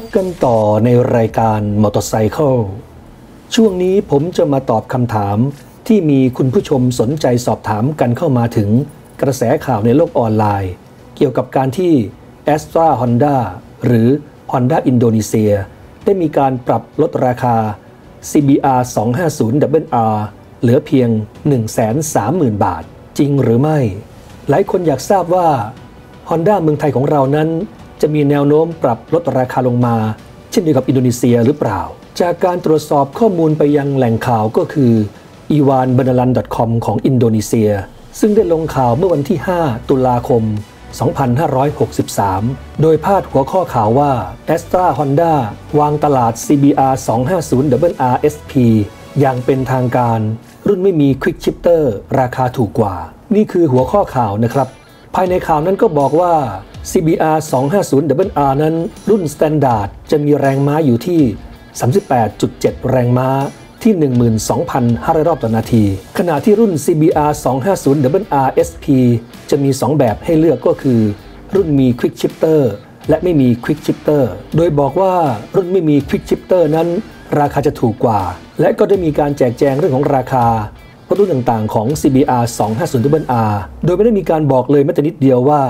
บกันต่อในรายการมอเตอร์ไซค์ช่วงนี้ผมจะมาตอบคำถามที่มีคุณผู้ชมสนใจสอบถามกันเข้ามาถึงกระแสข่าวในโลกออนไลน์ เกี่ยวกับการที่ a s t r a Honda หรือ Honda อินโดนีเซีย ได้มีการปรับลดราคา CBR 250 WR เหลือเพียง 130,000 บาท จริงหรือไม่ หลายคนอยากทราบว่า Honda เมืองไทยของเรานั้น จะมีแนวโน้มปรับลดราคาลงมา เช่นเดียวกับอินโดนีเซียหรือเปล่า จากการตรวจสอบข้อมูลไปยังแหล่งข่าวก็คือ i w a n b a n a l a n c o m ของอินโดนีเซีย ซึ่งได้ลงข่าวเมื่อวันที่ 5 ตุลาคม 2563 โดยพาดหัวข้อข่าวว่า a s t r a Honda วางตลาด CBR 250 WRSP อย่างเป็นทางการ รุ่นไม่มี Quick Shifter ราคาถูกกว่า นี่คือหัวข้อข่าวนะครับ ภายในข่าวนั้นก็บอกว่า C.B.R.250R นั้นรุ่น Standard จะมีแรงม้าอยู่ที่ 38.7 แรงม้าที่ 12,500 รอบต่อนาที ขณะที่รุ่น C.B.R.250R.S.P จะมี 2 แบบให้เลือกก็คือ รุ่นมี Quick Shifter และไม่มี Quick Shifter โดยบอกว่ารุ่นไม่มี Quick Shifter นั้น ราคาจะถูกกว่า และก็ได้มีการแจกแจงเรื่องของราคารุ่นต่างๆของ C.B.R.250R โดยไม่ได้มีการบอกเลยแม้แต่นิดเดียวว่า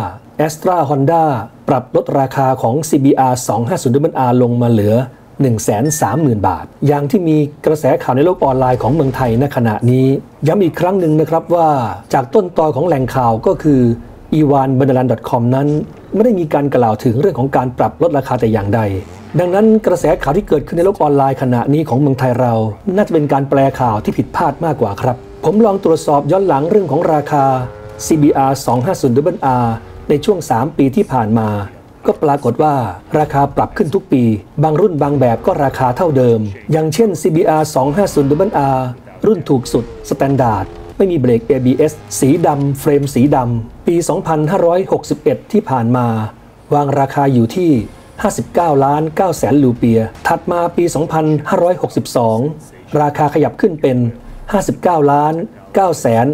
Astra Honda ปรับลดราคาของ CBR 250 WR ลงมาเหลือ 130,000 บาท อย่างที่มีกระแสข่าวในโลกออนไลน์ของเมืองไทยณขณะนี้ ย้ำอีกครั้งหนึ่งนะครับว่าจากต้นตอของแหล่งข่าวก็คือ e w a n b a n a l a n c o m นั้น ไม่ได้มีการกล่าวถึงเรื่องของการปรับลดราคาแต่อย่างใด ดังนั้นกระแสข่าวที่เกิดขึ้นในโลกออนไลน์ขณะนี้ของเมืองไทยเรา น่าจะเป็นการแปลข่าวที่ผิดพลาดมากกว่าครับ ผมลองตรวจสอบย้อนหลังเรื่องของราคา CBR 250 RR ในช่วง 3 ปีที่ผ่านมา ก็ปรากฏว่าราคาปรับขึ้นทุกปี บางรุ่นบางแบบก็ราคาเท่าเดิม อย่างเช่น CBR 250 r รุ่นถูกสุดสแตนดาร์ดไม่มีเบรก ABS สีดำเฟรมสีดำปี 2561 ที่ผ่านมา วางราคาอยู่ที่ 59 ล้าน9แสนลูเปีย ถัดมาปี 2562 ราคาขยับขึ้นเป็น 59 ล้าน 9แสน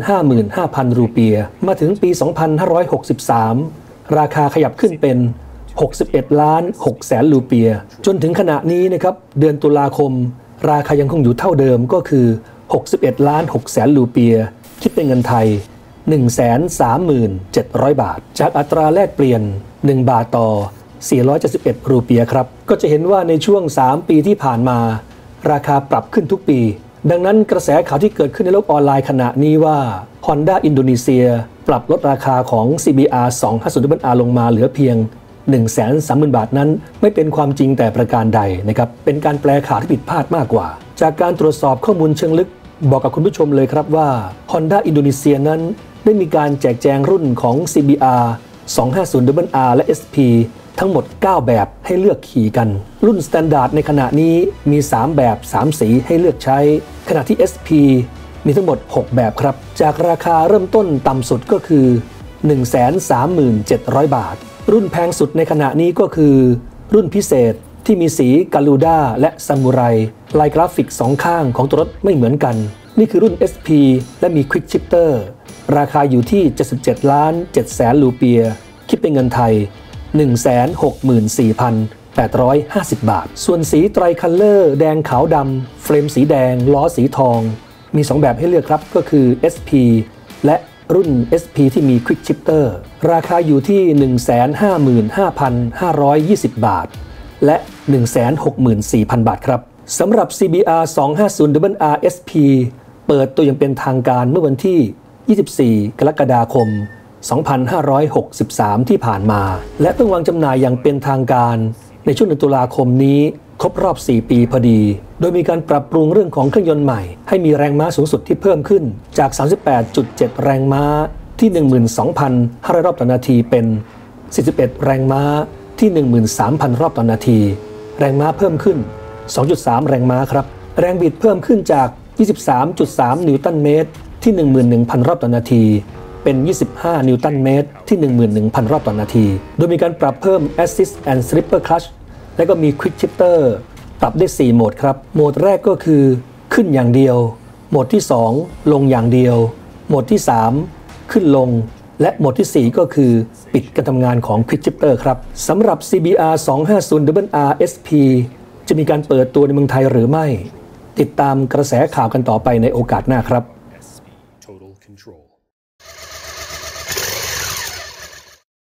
55,000 รูเปีย มาถึงปี 2563 ราคาขยับขึ้นเป็น 61 ล้าน6แสนลูเปีย จนถึงขณะนี้นะครับ เดือนตุลาคม ราคายังคงอยู่เท่าเดิมก็คือ 61 ล้าน6แสนลูเปีย คิดเป็นเงินไทย 137,000 บาท จากอัตราแลกเปลี่ยน 1 บาทต่อ 471 รูเปียครับ ก็จะเห็นว่าในช่วง 3 ปีที่ผ่านมา ราคาปรับขึ้นทุกปี ดังนั้นกระแสข่าวที่เกิดขึ้นในโลกออนไลน์ขณะนี้ว่า Honda อินโดนีเซีย ปรับลดราคาของ CBR 250 R ลงมาเหลือเพียง 1 3 0 0 0 0 บาทนั้น ไม่เป็นความจริงแต่ประการใดนะครับ เป็นการแปลข่าวที่ผิดพลาดมากกว่า จากการตรวจสอบข้อมูลเชิงลึก บอกกับคุณผู้ชมเลยครับว่า Honda อินโดนีเซียนั้น ได้มีการแจกแจงรุ่นของ CBR 250RR และ SP ทั้งหมด 9 แบบให้เลือกขี่กัน รุ่น standard ในขณะนี้มี 3 แบบ 3 สีให้เลือกใช้ ขณะที่ SP มีทั้งหมด 6 แบบครับ จากราคาเริ่มต้นต่ำสุดก็คือ 137,000 บาท รุ่นแพงสุดในขณะนี้ก็คือ รุ่นพิเศษที่มีสีการูด้าและซามูไรลายกราฟิกสองข้างของตัวรถไม่เหมือนกัน นี่คือรุ่น SP และมี Quick Shifter ราคาอยู่ที่ 77 ล้าน7แสนรูเปียห์ คิดเป็นเงินไทย 164,850 บาท ส่วนสี tricolor แดงขาวดำเฟรมสีแดง ล้อสีทอง มี 2 แบบให้เลือกครับ ก็คือ SP และรุ่น SP ที่มี Quick Shifter ราคาอยู่ที่ 155,520 บาท และ 164,000 บาทครับสำหรับ CBR 250 RSP เปิดตัวอย่างเป็นทางการเมื่อวันที่ 24 กรกฎาคม 2563 ที่ผ่านมา และเพิ่งวางจำหน่ายอย่างเป็นทางการ ในช่วงเดือนตุลาคมนี้ครบรอบ 4 ปีพอดี โดยมีการปรับปรุงเรื่องของเครื่องยนต์ใหม่ ให้มีแรงม้าสูงสุดที่เพิ่มขึ้นจาก 38.7 แรงม้าที่ 12,500 รอบต่อนาทีเป็น 41 แรงม้าที่ 13,000 รอบต่อนาที แรงม้าเพิ่มขึ้น 2.3 แรงม้าครับ แรงบิดเพิ่มขึ้นจาก 23.3 นิวตันเมตรที่ 11,000 รอบต่อนาที เป็น 25 นิวตันเมตร ที่ 11,000 รอบต่อนาที โดยมีการปรับเพิ่ม Assist and Slipper Clutch และก็มี Quick Shifter ปรับได้ 4 โหมดครับ โหมดแรกก็คือขึ้นอย่างเดียว โหมดที่ 2 ลงอย่างเดียว โหมดที่ 3 ขึ้นลง และโหมดที่ 4 ก็คือปิดการทำงานของ Quick Shifter ครับสำหรับ CBR 250 RSP จะมีการเปิดตัวในเมืองไทยหรือไม่ ติดตามกระแสข่าวกันต่อไปในโอกาสหน้าครับ